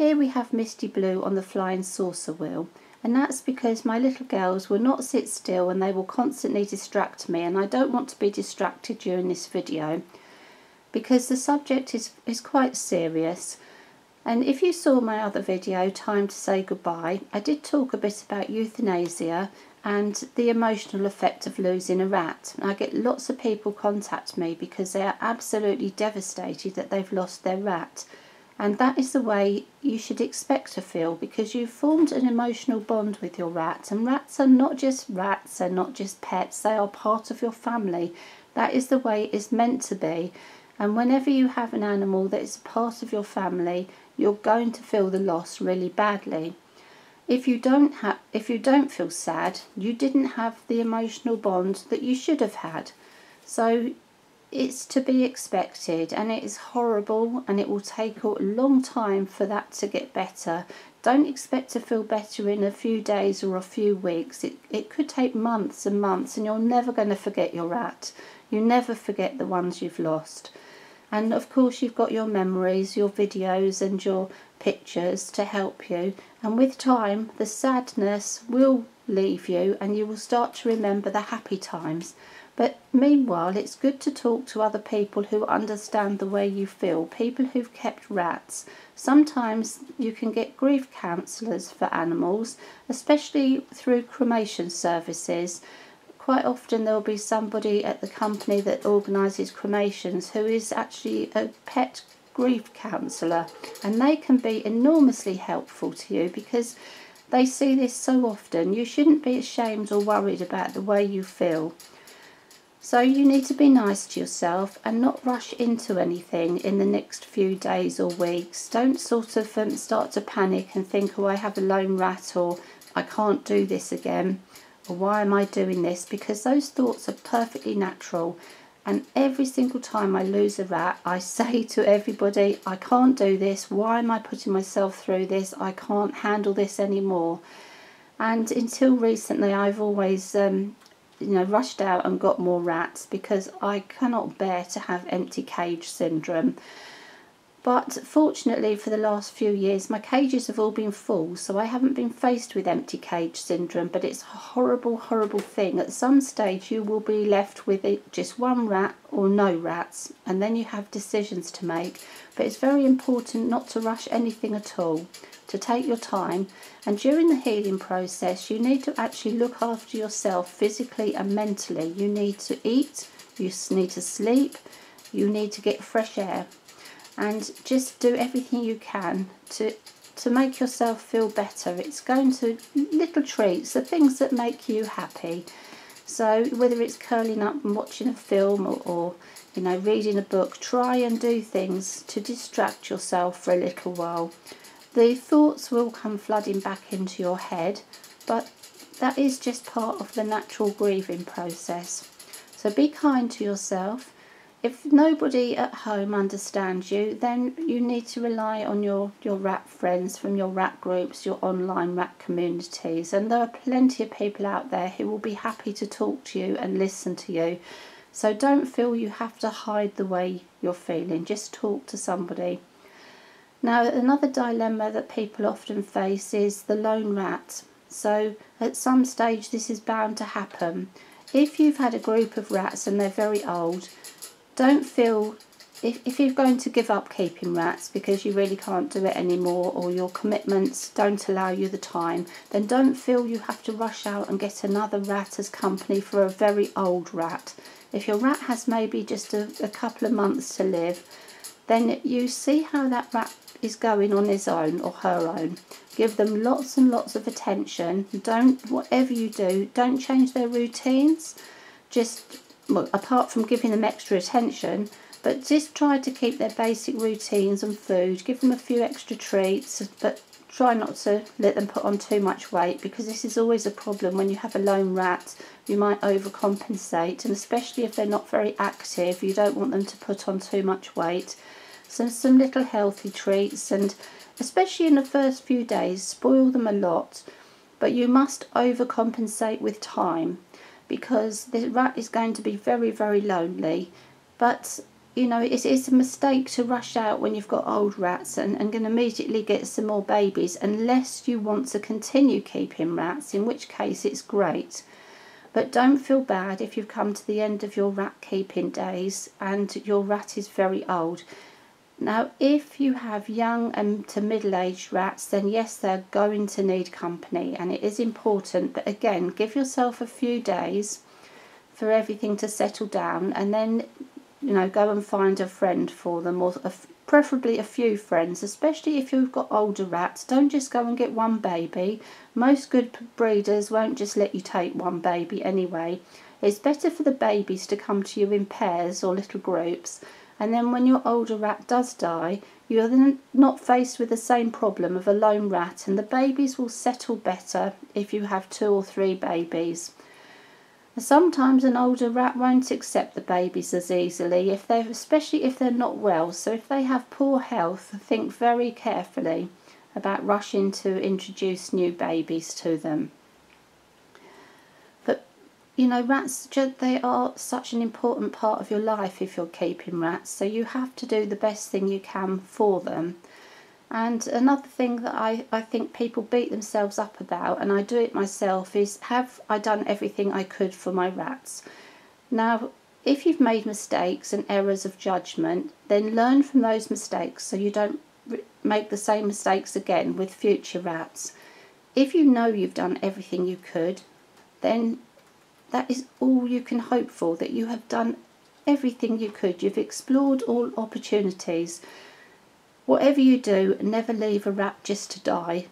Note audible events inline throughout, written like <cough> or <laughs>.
Here we have Misty Blue on the flying saucer wheel and that's because my little girls will not sit still and they will constantly distract me and I don't want to be distracted during this video because the subject is, is quite serious and if you saw my other video, Time to Say Goodbye, I did talk a bit about euthanasia and the emotional effect of losing a rat. I get lots of people contact me because they are absolutely devastated that they've lost their rat. And that is the way you should expect to feel because you've formed an emotional bond with your rat. And rats are not just rats, they're not just pets, they are part of your family. That is the way it is meant to be. And whenever you have an animal that is part of your family, you're going to feel the loss really badly. If you don't have if you don't feel sad, you didn't have the emotional bond that you should have had. So it's to be expected and it is horrible and it will take a long time for that to get better. Don't expect to feel better in a few days or a few weeks. It, it could take months and months and you're never going to forget your rat. You never forget the ones you've lost. And of course you've got your memories, your videos and your pictures to help you. And with time, the sadness will leave you and you will start to remember the happy times. But meanwhile, it's good to talk to other people who understand the way you feel, people who've kept rats. Sometimes you can get grief counsellors for animals, especially through cremation services. Quite often there will be somebody at the company that organises cremations who is actually a pet grief counsellor and they can be enormously helpful to you because they see this so often. You shouldn't be ashamed or worried about the way you feel. So you need to be nice to yourself and not rush into anything in the next few days or weeks. Don't sort of um, start to panic and think, oh, I have a lone rat or I can't do this again or why am I doing this? Because those thoughts are perfectly natural. And every single time I lose a rat, I <laughs> say to everybody, I can't do this. Why am I putting myself through this? I can't handle this anymore. And until recently, I've always um, you know, rushed out and got more rats because I cannot bear to have empty cage syndrome. But fortunately for the last few years my cages have all been full so I haven't been faced with empty cage syndrome but it's a horrible horrible thing. At some stage you will be left with just one rat or no rats and then you have decisions to make but it's very important not to rush anything at all to take your time and during the healing process you need to actually look after yourself physically and mentally. You need to eat, you need to sleep, you need to get fresh air and just do everything you can to to make yourself feel better. It's going to little treats, the things that make you happy. So whether it's curling up and watching a film or, or you know reading a book, try and do things to distract yourself for a little while. The thoughts will come flooding back into your head, but that is just part of the natural grieving process. So be kind to yourself if nobody at home understands you, then you need to rely on your, your rat friends from your rat groups, your online rat communities. And there are plenty of people out there who will be happy to talk to you and listen to you. So don't feel you have to hide the way you're feeling, just talk to somebody. Now, another dilemma that people often face is the lone rat. So, at some stage, this is bound to happen. If you've had a group of rats and they're very old, don't feel if, if you're going to give up keeping rats because you really can't do it anymore or your commitments don't allow you the time, then don't feel you have to rush out and get another rat as company for a very old rat. If your rat has maybe just a, a couple of months to live, then you see how that rat is going on his own or her own. Give them lots and lots of attention. Don't, whatever you do, don't change their routines. Just apart from giving them extra attention, but just try to keep their basic routines and food. Give them a few extra treats, but try not to let them put on too much weight because this is always a problem when you have a lone rat. You might overcompensate, and especially if they're not very active, you don't want them to put on too much weight. So, some little healthy treats, and especially in the first few days, spoil them a lot, but you must overcompensate with time because the rat is going to be very, very lonely. But you know, it's, it's a mistake to rush out when you've got old rats and, and can immediately get some more babies unless you want to continue keeping rats, in which case it's great. But don't feel bad if you've come to the end of your rat keeping days and your rat is very old. Now, if you have young and to middle-aged rats, then yes, they're going to need company and it is important. But again, give yourself a few days for everything to settle down and then, you know, go and find a friend for them or a, preferably a few friends, especially if you've got older rats. Don't just go and get one baby. Most good breeders won't just let you take one baby anyway. It's better for the babies to come to you in pairs or little groups and then when your older rat does die, you're then not faced with the same problem of a lone rat and the babies will settle better if you have two or three babies. Sometimes an older rat won't accept the babies as easily, if they especially if they're not well. So if they have poor health, think very carefully about rushing to introduce new babies to them. You know, rats they are such an important part of your life if you're keeping rats. So you have to do the best thing you can for them. And another thing that I, I think people beat themselves up about, and I do it myself, is have I done everything I could for my rats? Now, if you've made mistakes and errors of judgment, then learn from those mistakes so you don't make the same mistakes again with future rats. If you know you've done everything you could, then that is all you can hope for, that you have done everything you could. You've explored all opportunities. Whatever you do, never leave a rat just to die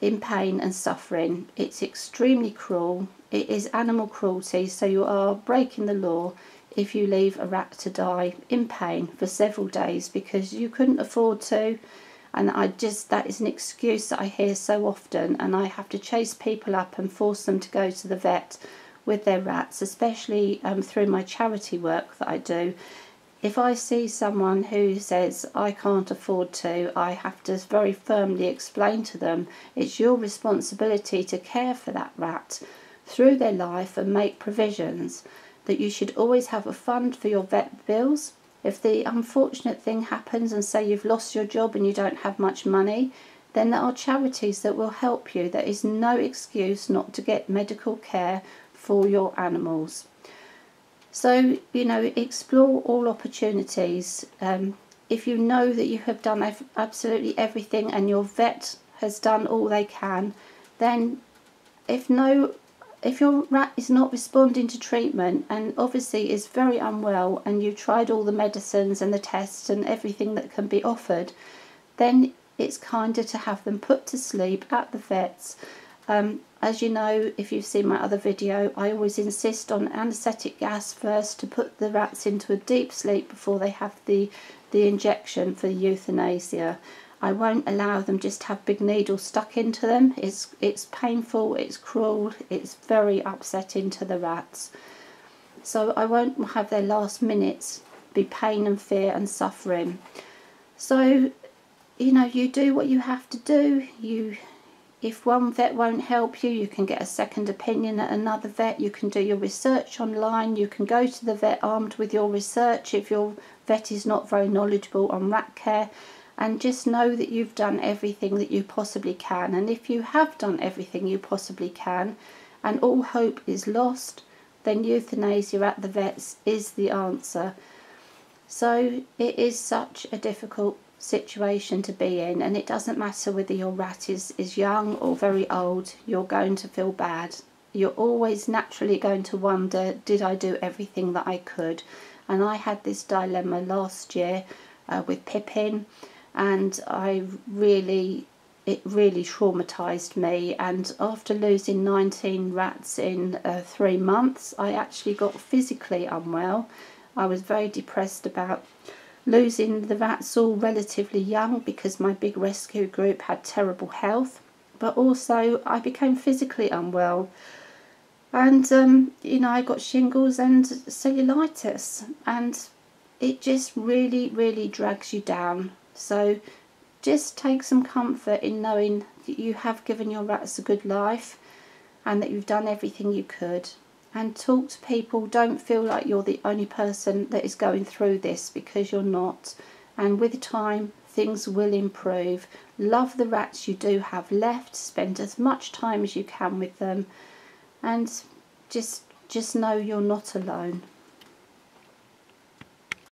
in pain and suffering. It's extremely cruel. It is animal cruelty, so you are breaking the law if you leave a rat to die in pain for several days because you couldn't afford to. And I just, that is an excuse that I hear so often, and I have to chase people up and force them to go to the vet with their rats, especially um, through my charity work that I do if I see someone who says I can't afford to, I have to very firmly explain to them it's your responsibility to care for that rat through their life and make provisions. That you should always have a fund for your vet bills. If the unfortunate thing happens and say you've lost your job and you don't have much money, then there are charities that will help you. There is no excuse not to get medical care for your animals. So, you know, explore all opportunities. Um, if you know that you have done absolutely everything and your vet has done all they can, then if no if your rat is not responding to treatment and obviously is very unwell and you've tried all the medicines and the tests and everything that can be offered, then it's kinder to have them put to sleep at the vet's um, as you know, if you've seen my other video, I always insist on anaesthetic gas first to put the rats into a deep sleep before they have the, the injection for euthanasia. I won't allow them just to have big needles stuck into them. It's, it's painful, it's cruel, it's very upsetting to the rats. So I won't have their last minutes be pain and fear and suffering. So, you know, you do what you have to do. You if one vet won't help you, you can get a second opinion at another vet. You can do your research online. You can go to the vet armed with your research if your vet is not very knowledgeable on rat care. And just know that you've done everything that you possibly can. And if you have done everything you possibly can and all hope is lost, then euthanasia at the vets is the answer. So it is such a difficult situation to be in and it doesn't matter whether your rat is, is young or very old, you're going to feel bad. You're always naturally going to wonder, did I do everything that I could? And I had this dilemma last year uh, with Pippin and I really, it really traumatised me and after losing 19 rats in uh, three months, I actually got physically unwell. I was very depressed about losing the rats all relatively young because my big rescue group had terrible health, but also I became physically unwell. And, um, you know, I got shingles and cellulitis, and it just really, really drags you down. So just take some comfort in knowing that you have given your rats a good life and that you've done everything you could. And talk to people. Don't feel like you're the only person that is going through this because you're not. And with time, things will improve. Love the rats you do have left. Spend as much time as you can with them. And just just know you're not alone.